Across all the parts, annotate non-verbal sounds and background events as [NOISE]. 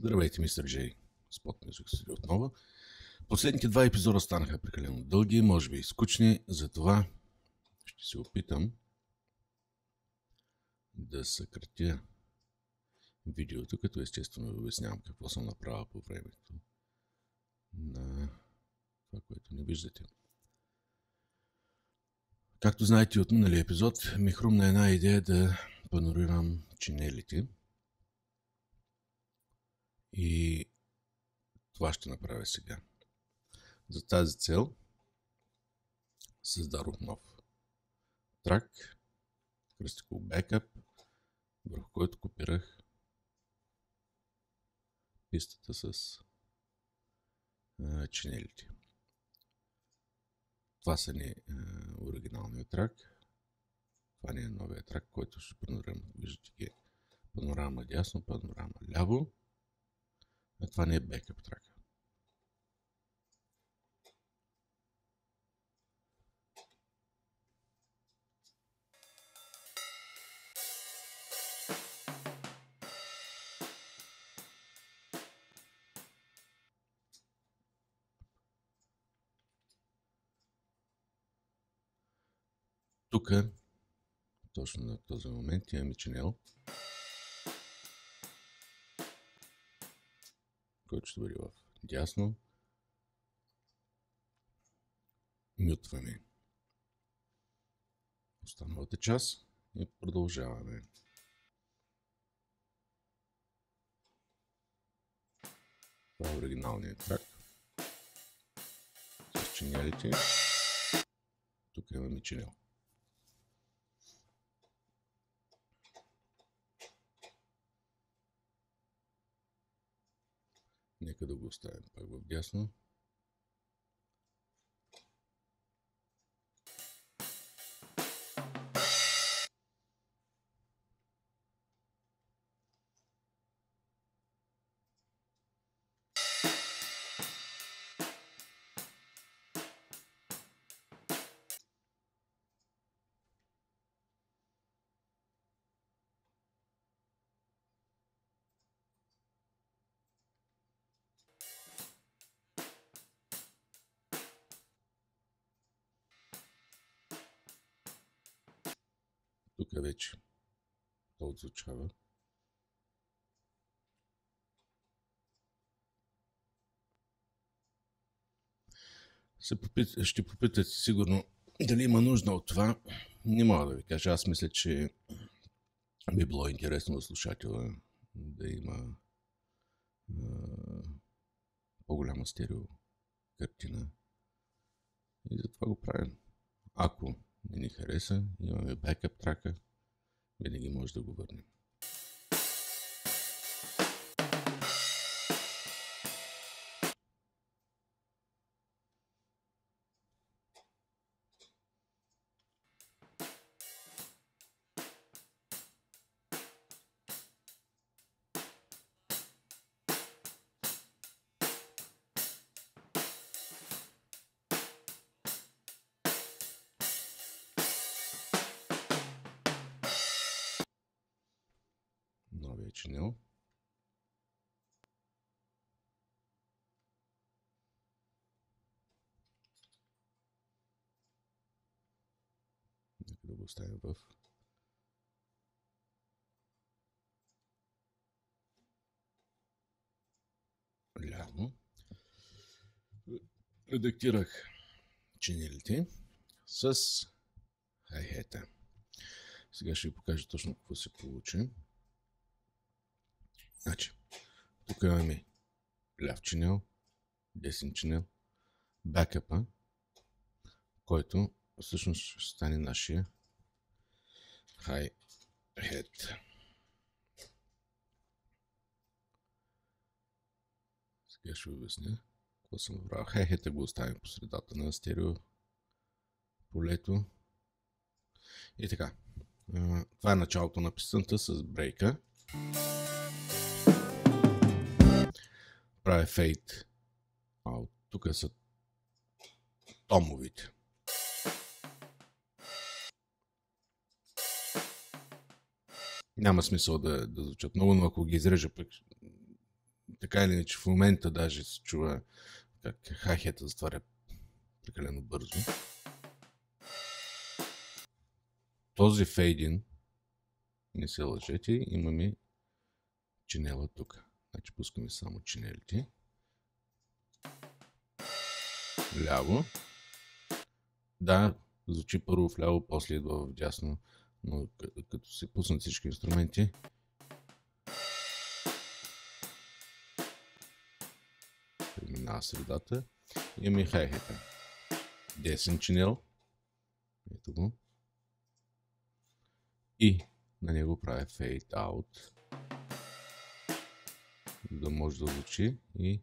Здравейте, мистер Джей. Спот Music Studio отново. Последните два епизода станаха прекалено дълги, може би и скучни, затова ще се опитам да съкратя видеото, като естествено ви обяснявам какво съм направил по времето на това, което не виждате. Както знаете от миналия епизод, ми хрумна една идея да панорирам чинелите – и това ще направя сега. За тази цел създадох нов трак, кръстиков бекъп, върху който копирах пистата с чинелите. Това са ни оригиналния трак. Това не е новия трак, който ще панорама. Виждате ги панорама дясно, панорама ляво. А това не е бекъп трака. Тук, точно на този момент, имаме чинел. Който ще бъде в дясно. Мютваме останалата част и продължаваме. Това е оригиналният трак. С чинелите. Тук имаме чинел. Нека да го оставим пак в дясно. Тук вече то отзвучава. Попит... Ще попитате сигурно дали има нужда от това. Не мога да ви кажа. Аз мисля, че би било интересно за слушателя да има по-голяма стерео картина. И затова го правим. Ако не ни хареса, имаме бекъп трака, винаги може да го върнем. Да го оставим в ляво. Редактирах чинелите с хайхета. Сега ще ви покажа точно какво се получи. Значи, тук имаме ляв чинел, десен чинел, бекъпа, който всъщност ще стане нашия high head. Сега ще обясня какво съм направил. Hi-hat го оставим по средата на стерео полето. И така. Това е началото на писънта с брейка прави фейт. А от тук са томовите. Няма смисъл да, да звучат много, но ако ги изрежа пък така или иначе в момента даже се чува как хахета затваря прекалено бързо. Този фейдин, не се лъжете, имаме чинела тук. Значи пускаме само чинелите. Ляво. Да, звучи първо в ляво, после идва в дясно, но като се пуснат всички инструменти, преминава средата. Имаме хайхета. Десен чинел. Ето го. И на него правя fade out. Да може да звучи и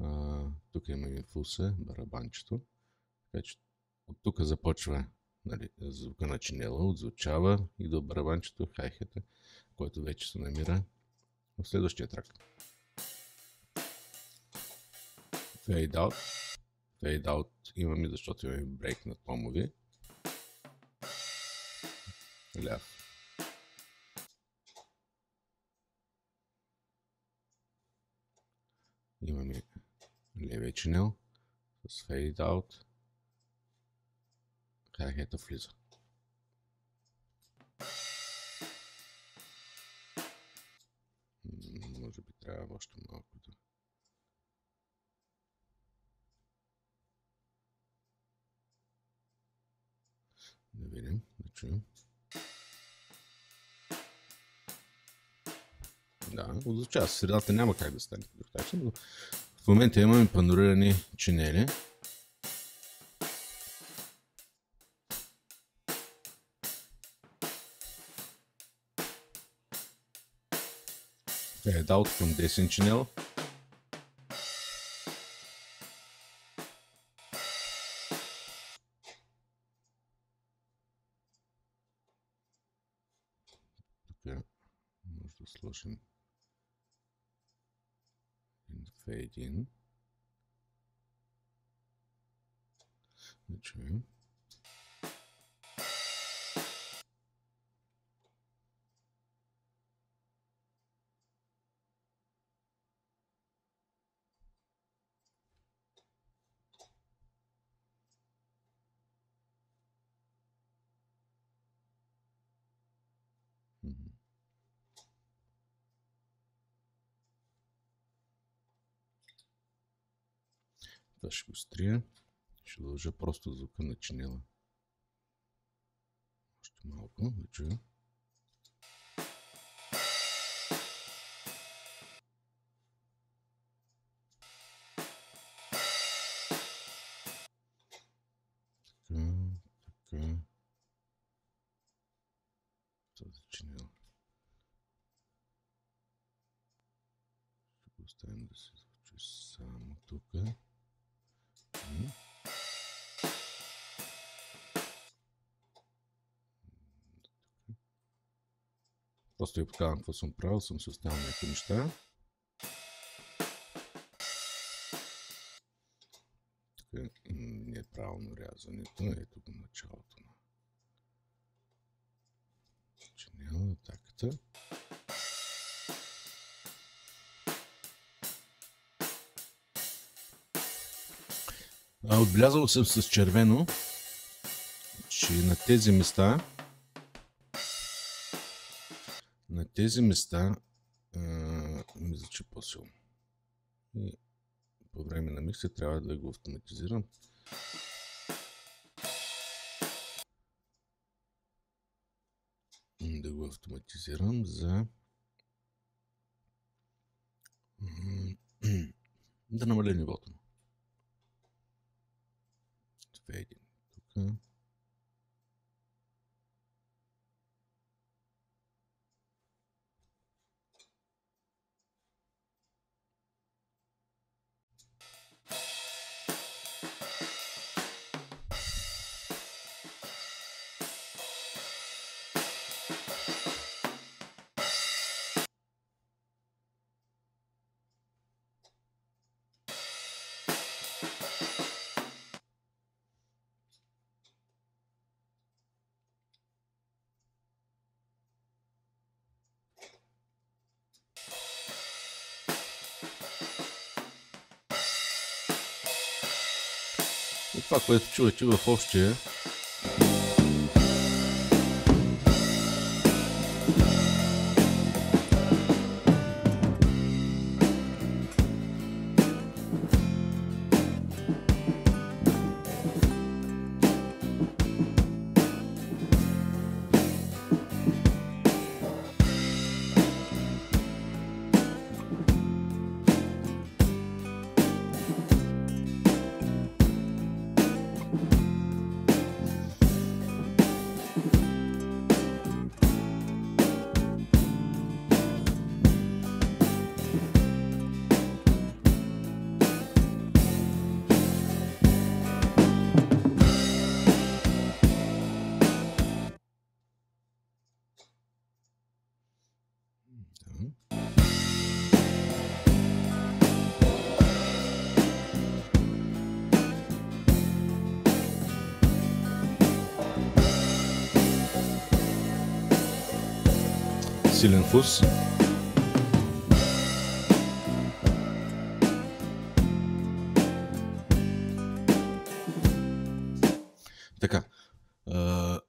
а, тук имаме фуса, барабанчето. Така че от тук започва нали, звука на чинела, отзвучава и до барабанчето, хайхета, който вече се намира в следващия трак. Fade out. Fade out имаме, защото имаме брейк на томови. Ляв. Имаме левия чинел с fade out. Хахета влиза. Може би трябва още малко да Да видим, да чуем. Да, отзвучава. В средата няма как да стане по друг начин, но в момента имаме панорирани чинели. Fade out към десен чинел. Тук може да сложим fade in. Да Това ще го стрия. Ще дължа просто звука на чинела. Още малко, да чуя. Просто ви показвам какво съм правил, съм се оставил някакви неща. Тук е правилно рязането, ето го началото на чинела, атаката. А, Отбелязал съм с червено, че на тези места тези места а, ми звучи по-силно. И по време на микса трябва да го автоматизирам. Да го автоматизирам за [CLEARS THROAT] да намаля нивото му. Това е един. Тук. Това, което чувате в общия силен фус. Така. А,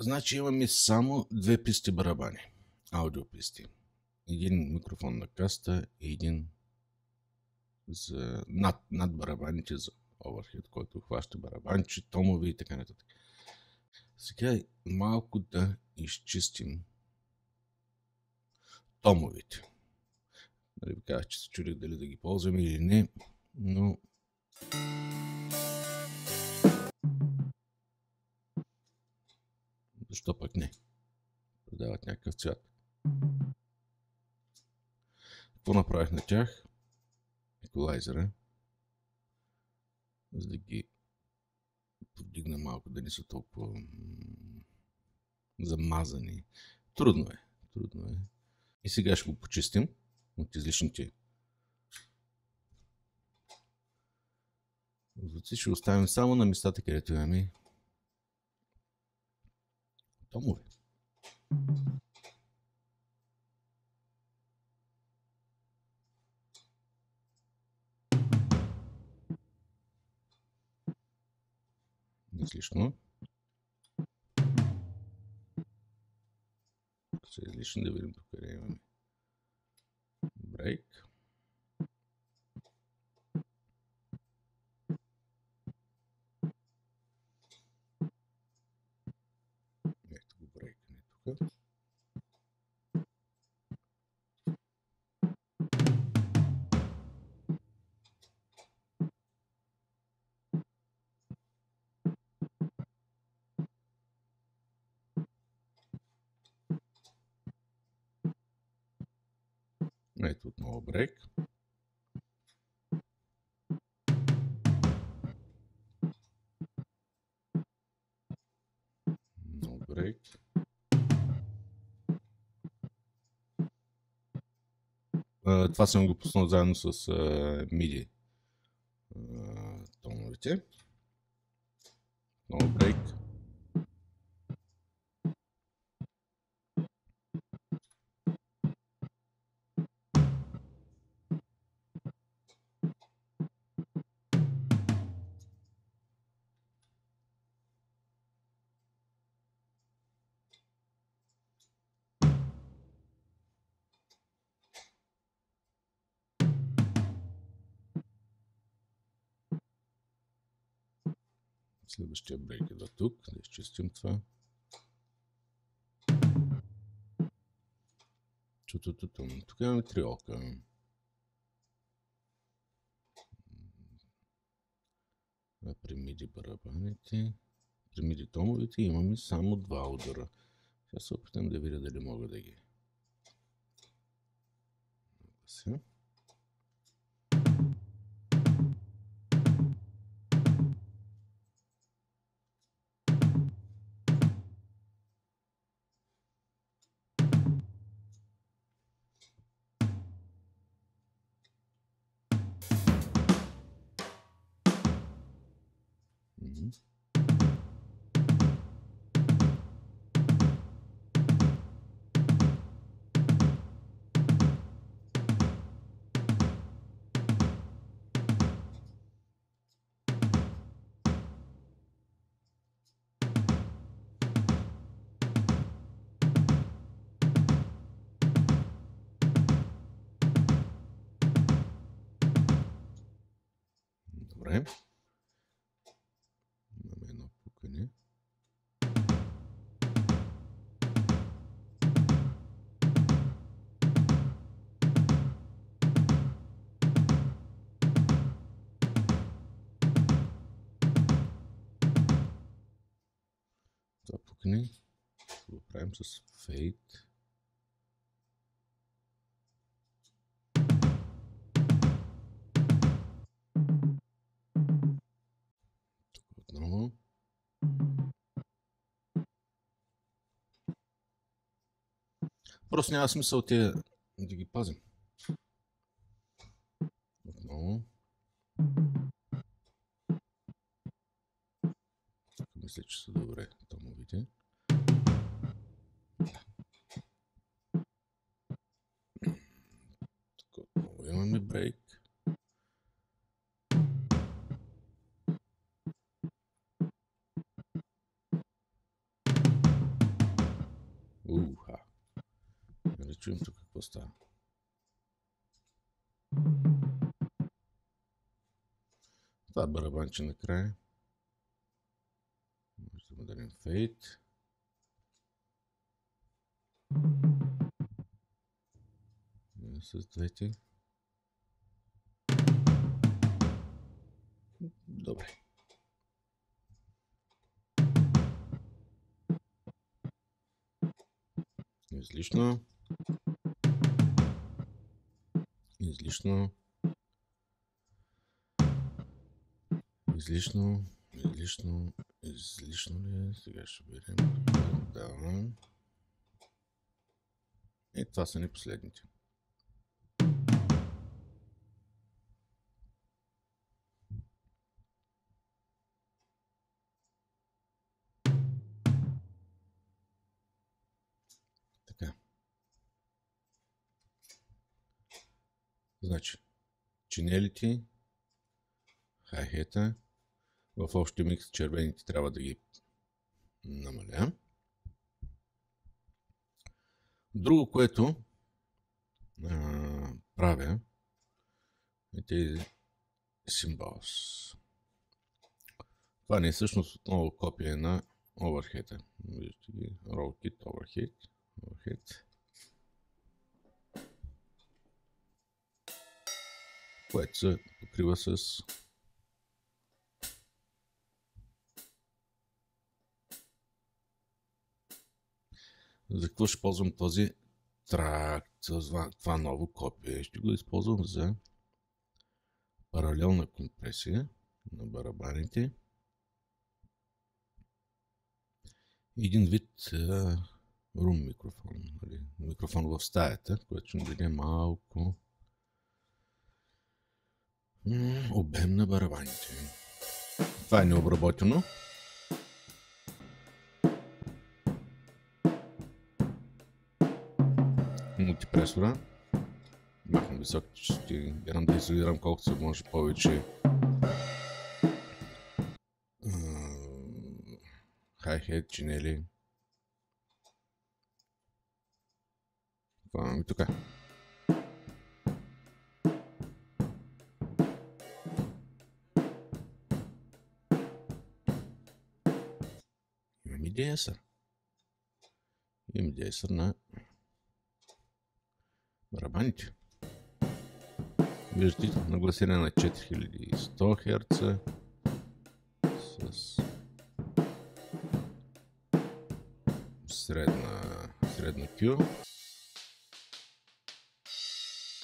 значи имаме само две писти барабани. Аудиописти. Един микрофон на каста и един за над, над барабаните за оверхед, който хваща барабанчи, томови и така нататък. Сега малко да изчистим томовете. Нали ви казах, че се чудих дали да ги ползваме или не, но защо пък не? Продават някакъв цвят. Какво направих на тях? Еколайзера. За да ги повдигна малко, да не са толкова замазани. Трудно е. Трудно е. И сега ще го почистим от излишните звуци. Ще оставим само на местата, където имаме томове. Излишно. Са излишни да видим тук къде Това съм го пуснал заедно с MIDI тоновете. No брейк. Брейк е до тук. Да изчистим това. Тук имаме триолка. А при миди барабаните, при миди томовете имаме само два удара. Сега се опитам да видя дали мога да ги наглася. Ни. Го правим с Fade. Тук отново. Просто няма смисъл те да ги пазим. Отново. Мисля, че са добре Това барабанче накрая. Може да му дадем фейт. С двете. Добре. Излишно. Излишно. Излишно. Излишно. Излишно ли? Сега ще берем. Да. И това са ни последните. Така. Значи, чинелите, хай-хета, в общия микс червените трябва да ги намаля. Друго, което а, правя, е тези symbols. Това не е всъщност отново копия на overhead. Виждате ги, roll kit, overhead, overhead. Което се покрива с За какво ще ползвам този тракт, това, ново копие? Ще го използвам за паралелна компресия на барабаните. Един вид рум микрофон, нали? микрофон в стаята, който ще даде малко обем на барабаните. Това е необработено. Мултипресора. Махам високите частоти. Гледам да изолирам колкото се може повече хай-хет, чинели. Това имаме тук. Имам идея сър. Имам идея на барабаните. Виждате, нагласение на 4100 Hz с средна, средна Q.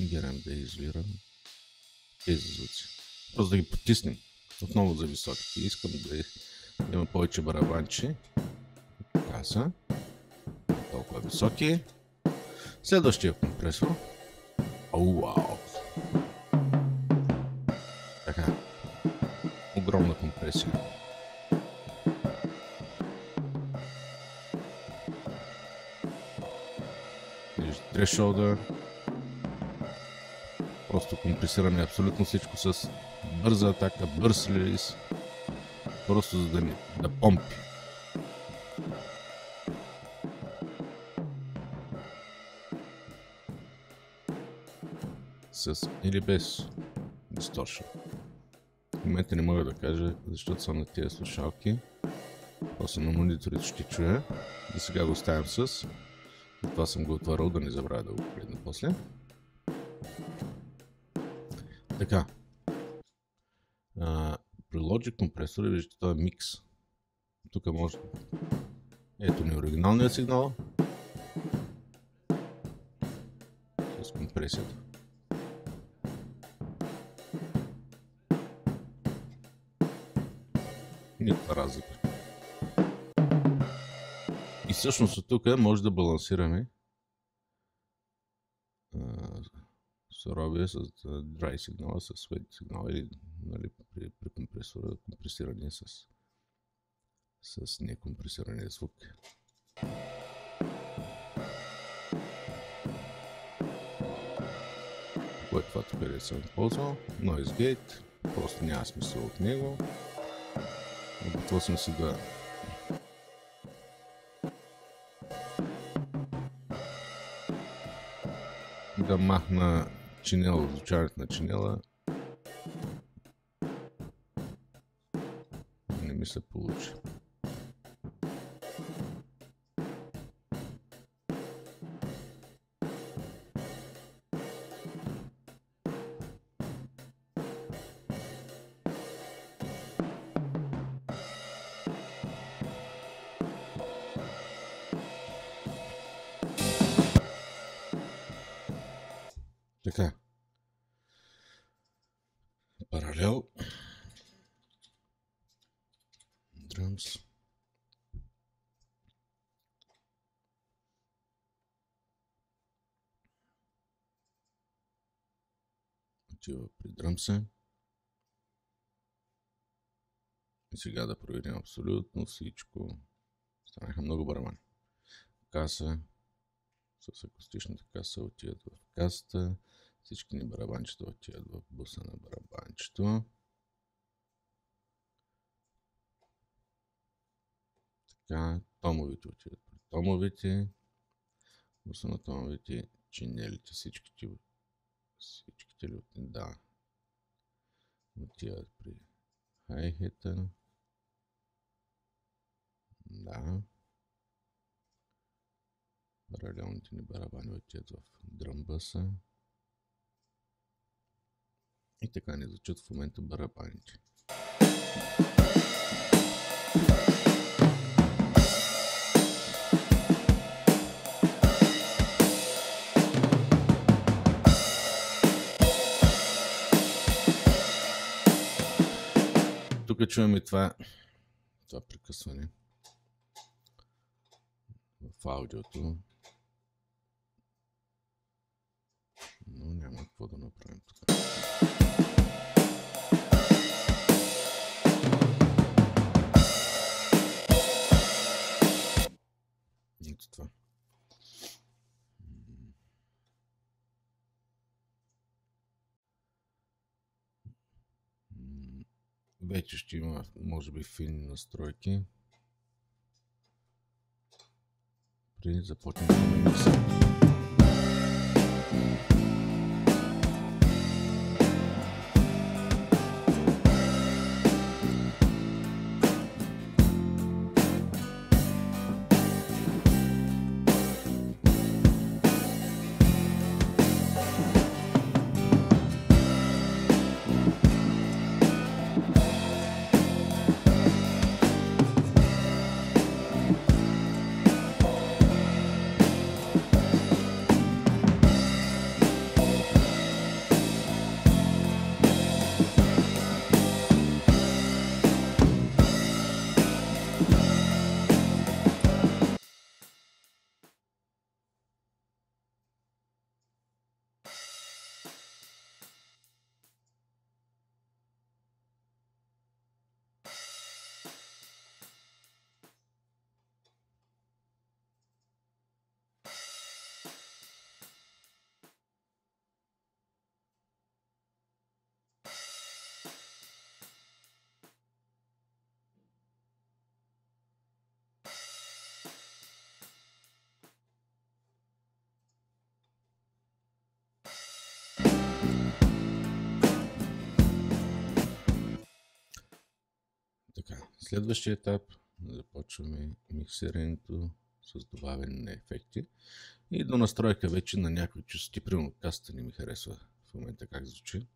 Герем да изолирам тези звуци. Просто да ги потиснем отново за високите. Искам да има повече барабанчи. Така. Толкова високи. Следващия компресор. О, вау! Така. Огромна компресия. Трешолда. Просто компресираме абсолютно всичко с бърза атака, бърз релиз. Просто за да ни да помпи. С или без дисторшн. В момента не мога да кажа, защото съм на тези слушалки. После на мониторите ще чуя. И сега го оставям с. Това съм го отварил, да не забравя да го погледна после. Така. А, при Logic компресора, виждате, това е микс. Тук може Ето ни оригиналният сигнал. С компресията. Никаква разлика. И всъщност от тук може да балансираме суровия с dry сигнала, с wet сигнала или нали, при, при компресора, компресиране с, с некомпресирания звук. Кое това тук е съм ползвал? Noise Gate, просто няма смисъл от него. Готвил съм си да махна чинела, звучането на чинела. Не ми се получи. Дръмса. И сега да проверим абсолютно всичко. Станаха много барабани. Каса. С акустичната каса отиват в касата. Всички ни барабанчета отиват в буса на барабанчето. Така, томовите отиват при томовите. Буса на томовите, чинелите, всичките, всичките ли да, отиват при хайхета. Да. Паралелните ни барабани отиват в дръмбъса. И така не звучат в момента барабаните. Тук чуваме това, това прекъсване в аудиото. Но няма какво да направим тук. Вече ще има, може би, финни настройки. Преди започнем да Така, следващия етап започваме миксирането с добавяне на ефекти и до настройка вече на някои частоти. Примерно каста не ми харесва в момента как звучи.